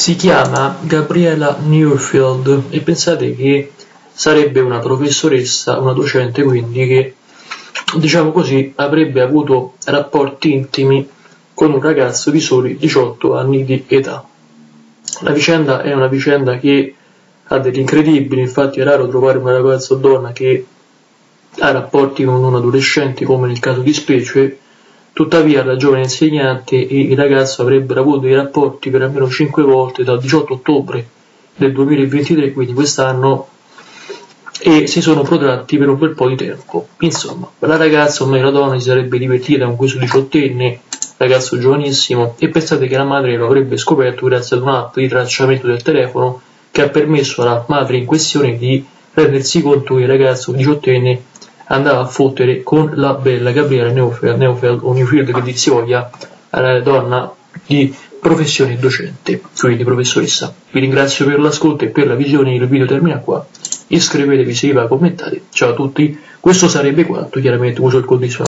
si chiama Gabriela Newfield e pensate che sarebbe una professoressa, una docente quindi che diciamo così avrebbe avuto rapporti intimi con un ragazzo di soli 18 anni di età. La vicenda è una vicenda che ha degli incredibili, infatti è raro trovare una ragazza o donna che ha rapporti con un adolescente come nel caso di specie, tuttavia la giovane insegnante e il ragazzo avrebbero avuto dei rapporti per almeno 5 volte dal 18 ottobre del 2023, quindi quest'anno, e si sono protratti per un bel po' di tempo. Insomma, la ragazza, o meglio la donna, si sarebbe divertita con questo diciottenne, ragazzo giovanissimo, e pensate che la madre lo avrebbe scoperto grazie ad un'app di tracciamento del telefono che ha permesso alla madre in questione di rendersi conto che il ragazzo diciottenne andava a fottere con la bella Gabriela Neufeld, Neufeld o Newfield che dir si voglia, la donna di professione docente, quindi professoressa. Vi ringrazio per l'ascolto e per la visione, il video termina qua. Iscrivetevi se vi va, commentate. Ciao a tutti, questo sarebbe quanto, chiaramente uso il condizionale.